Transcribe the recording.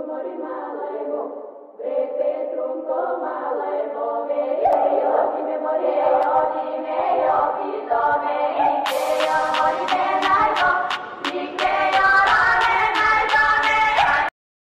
umurima barimo Ve Petrum